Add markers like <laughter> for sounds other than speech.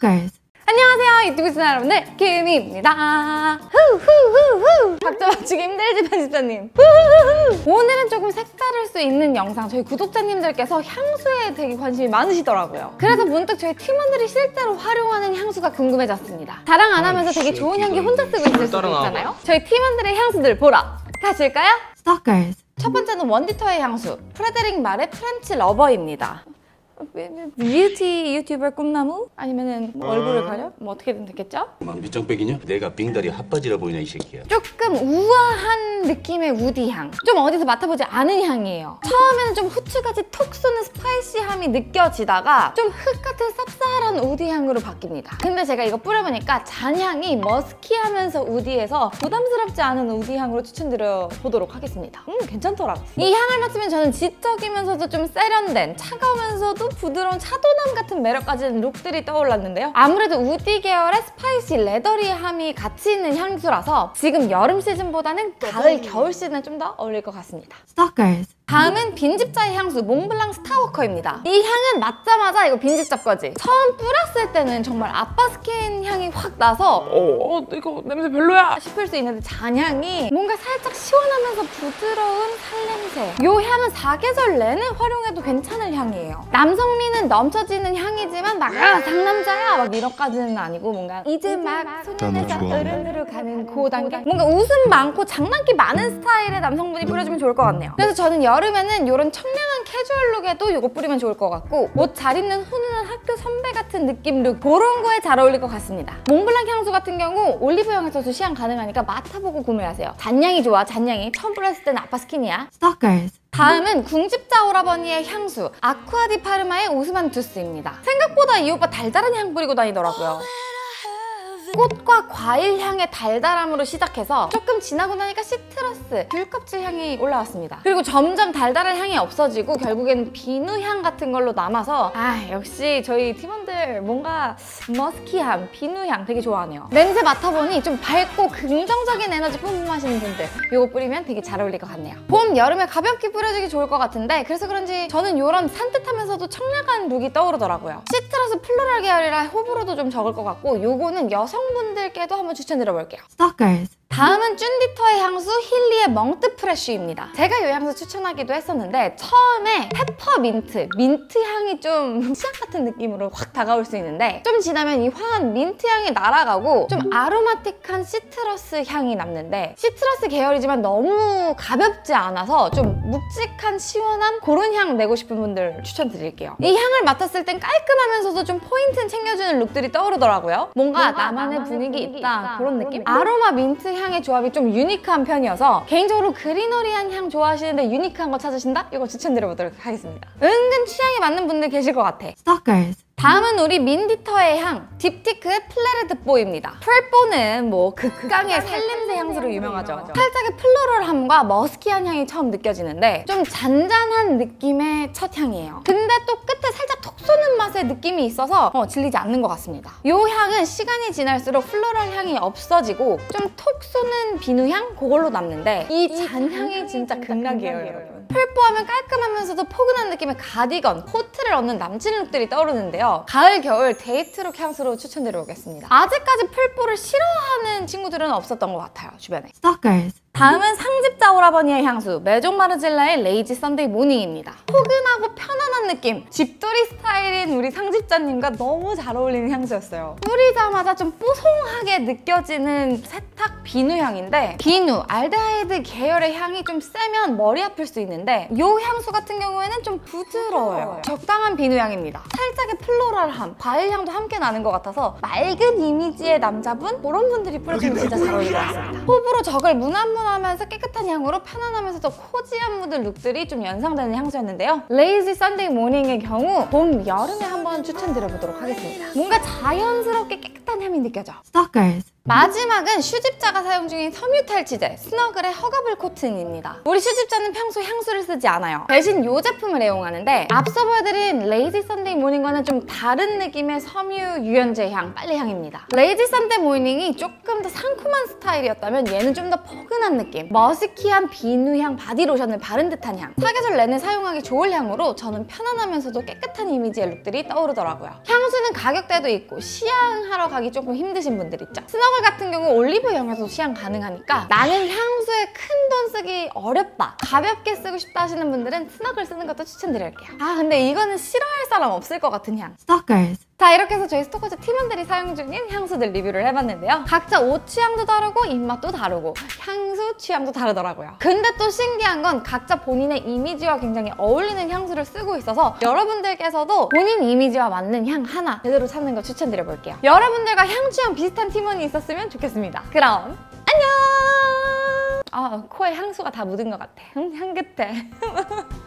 Stalkers. 안녕하세요 유튜브 시청자 여러분들. 김입니다. 후후후후. 박자 맞추기 힘들지 편집자님? 후후후후. 오늘은 조금 색다를 수 있는 영상 저희 구독자님들께서 향수에 되게 관심이 많으시더라고요. 그래서 문득 저희 팀원들이 실제로 활용하는 향수가 궁금해졌습니다. 자랑 안 하면서 되게 좋은 향기 혼자 쓰고 있을 수도 있잖아요. 저희 팀원들의 향수들 보러 가실까요? Stalkers. 첫 번째는 원디터의 향수 프레데릭 말의 프렌치 러버입니다 뷰티 유튜버 꿈나무? 아니면은 얼굴을 가려? 뭐 어떻게든 됐겠죠? 밑장빼기냐? 내가 빙다리 핫바지라 보이냐 이 새끼야 조금 우아한 느낌의 woody 향. 좀 어디서 맡아보지 않은 향이에요. 처음에는 좀 후추같이 톡 쏘는 spicy함이 느껴지다가 좀 흙 같은 쌉쌀한 woody 향으로 바뀝니다. 근데 제가 이거 뿌려보니까 잔향이 musky하면서 woody해서 부담스럽지 않은 woody 향으로 추천드려 보도록 하겠습니다. 음 괜찮더라고. 이 향을 맡으면 저는 지적이면서도 좀 세련된 차가우면서도 부드러운 차도남 같은 매력 가진 look들이 떠올랐는데요. 아무래도 woody 계열의 spicy leathery함이 같이 있는 향수라서 지금 여름 시즌보다는 가을, 겨울 시즌에 좀 더 어울릴 것 같습니다. Stalkers. 다음은 빈집자의 향수 몽블랑 Starwalker입니다. 이 향은 맡자마자 이거 빈집자 거지. 처음 뿌렸을 때는 정말 아빠 스킨 향이 확 나서 어, 어 이거 냄새 별로야 싶을 수 있는데 잔향이 뭔가 살짝 시원하면서 부드러운 살냄새. 이 향은 사계절 내내 활용해도 괜찮을 향이에요. 남성미는 넘쳐지는 향이지만 막 아, 상남자야 막 이런까지는 아니고 뭔가 이제 막 소년에서 어른으로 가는 그 단계. 뭔가 웃음 많고 장난기 많은 스타일의 남성분이 뿌려주면 좋을 것 같네요. 그래서 저는 여름에는 이런 청량한 캐주얼 룩에도 이거 뿌리면 좋을 것 같고 옷 잘 입는 훈훈한 학교 선배 같은 느낌 룩 그런 거에 잘 어울릴 것 같습니다. 몽블랑 향수 같은 경우 올리브영에서도 시향 가능하니까 맡아보고 구매하세요. 잔향이 좋아 잔향이 처음 뿌렸을 때는 아빠 스킨이야. Stalkers. 다음은 궁집자 오라버니의 향수 아쿠아디 파르마의 Osmanthus입니다. 생각보다 이 오빠 달달한 향 뿌리고 다니더라고요. 꽃과 과일 향의 달달함으로 시작해서 조금 지나고 나니까 시트러스, 귤 껍질 향이 올라왔습니다. 그리고 점점 달달한 향이 없어지고 결국엔 비누 향 같은 걸로 남아서 아 역시 저희 팀원들 뭔가 musky함, 비누 향 되게 좋아하네요. 냄새 맡아보니 좀 밝고 긍정적인 에너지 뿜뿜하시는 분들 이거 뿌리면 되게 잘 어울릴 것 같네요. 봄, 여름에 가볍게 뿌려주기 좋을 것 같은데 그래서 그런지 저는 이런 산뜻하면서도 청량한 룩이 떠오르더라고요. 시트러스 floral 계열이라 호불호도 좀 적을 것 같고 요거는 여성분들께도 한번 추천드려볼게요. Stalkers. 다음은 쭌디터의 향수 힐리의 Menthe Fraîche입니다. 제가 이 향수 추천하기도 했었는데 처음에 페퍼민트, 민트 향이 좀 <laughs> 치약 같은 느낌으로 확 다가올 수 있는데 좀 지나면 이 화한 민트 향이 날아가고 좀 aromatic한 시트러스 향이 남는데 시트러스 계열이지만 너무 가볍지 않아서 좀 묵직한 시원한 그런 향 내고 싶은 분들 추천드릴게요. 이 향을 맡았을 땐 깔끔하면서도 좀 포인트 챙겨주는 룩들이 떠오르더라고요. 뭔가, 나만의 분위기 있다 그런 느낌? 아로마 민트 향의 조합이 좀 unique한 편이어서 개인적으로 greenery한 향 좋아하시는데 unique한 거 찾으신다? 이거 추천드려보도록 하겠습니다. 은근 취향에 맞는 분들 계실 것 같아. Stalkers. 다음은 우리 민디터의 향 딥티크의 Fleur de Peau입니다. 플뽀는 뭐 극강의 살냄새 향수로 유명하죠. 살짝의 floral함과 musky한 향이 처음 느껴지는데 좀 잔잔한 느낌의 첫 향이에요. 근데 또 끝에 살짝 맛의 느낌이 있어서 어, 질리지 않는 것 같습니다. 이 향은 시간이 지날수록 floral 향이 없어지고 좀 톡 쏘는 비누 향 그걸로 남는데 이 잔향이 진짜 극락이에요, 여러분. 플뽀하면 깔끔하면서도 포근한 느낌의 가디건, 코트를 얹는 남친 룩들이 떠오르는데요. 가을, 겨울 데이트룩 향수로 추천드려보겠습니다. 아직까지 플뽀를 싫어하는 친구들은 없었던 것 같아요, 주변에. Stalkers. 다음은 상집자 오라버니의 향수 메종 마르지엘라의 Lazy Sunday Morning입니다. 포근하고 편안한 느낌 집돌이 스타일인 우리 상집자님과 너무 잘 어울리는 향수였어요. 뿌리자마자 좀 뽀송하게 느껴지는 세탁 비누 향인데 비누, 알데하이드 계열의 향이 좀 세면 머리 아플 수 있는데 이 향수 같은 경우에는 좀 부드러워요. 적당한 비누 향입니다. 살짝의 floral함, 과일 향도 함께 나는 것 같아서 맑은 이미지의 남자분 그런 분들이 뿌려주면 진짜 잘 어울릴 것 같습니다. 호불호 적을 무난무난 하면서 깨끗한 향으로 편안하면서도 cozy한 무드 룩들이 좀 연상되는 향수였는데요. Lazy Sunday Morning의 경우 봄, 여름에 한번 추천드려보도록 하겠습니다. 뭔가 자연스럽게 깨끗한 향이 느껴져. Stalkers. 마지막은 슈집자가 사용 중인 섬유 탈취제 스너글의 Huggable Cotton입니다. 우리 슈집자는 평소 향수를 쓰지 않아요. 대신 이 제품을 애용하는데 앞서 보여드린 Lazy Sunday Morning과는 좀 다른 느낌의 섬유 유연제 향 빨래향입니다. Lazy Sunday Morning이 조금 더 상큼한 스타일이었다면 얘는 좀 더 포근한 느낌 musky한 비누향 바디로션을 바른 듯한 향 사계절 내내 사용하기 좋을 향으로 저는 편안하면서도 깨끗한 이미지의 룩들이 떠오르더라고요. 향수는 가격대도 있고 시향하러 가기 조금 힘드신 분들 있죠. 스너글 같은 경우 올리브영에서 시향 가능하니까 나는 향수에 큰 돈 쓰기 어렵다 가볍게 쓰고 싶다 하시는 분들은 스너글 쓰는 것도 추천드릴게요. 아 근데 이거는 싫어할 사람 없을 것 같은 향. stalkers, 자 이렇게 해서 저희 스토커즈 팀원들이 사용 중인 향수들 리뷰를 해봤는데요. 각자 옷 취향도 다르고 입맛도 다르고 향수 취향도 다르더라고요. 근데 또 신기한 건 각자 본인의 이미지와 굉장히 어울리는 향수를 쓰고 있어서 여러분들께서도 본인 이미지와 맞는 향 하나 제대로 찾는 거 추천드려볼게요. 여러분들과 향 취향 비슷한 팀원이 있었으면 좋겠습니다. 그럼 안녕! 아 코에 향수가 다 묻은 것 같아. 음, 향긋해. <laughs>